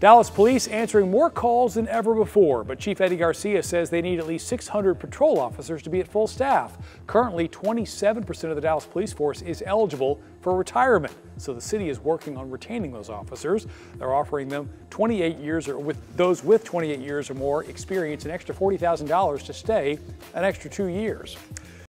Dallas police answering more calls than ever before, but Chief Eddie Garcia says they need at least 600 patrol officers to be at full staff. Currently, 27% of the Dallas police force is eligible for retirement, so the city is working on retaining those officers. They're offering them 28 years or with those with 28 years or more experience an extra $40,000 to stay an extra two years.